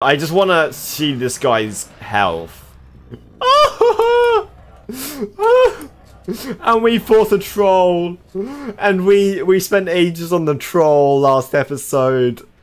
I just want to see this guy's health. and we fought a troll. And we we spent ages on the troll last episode.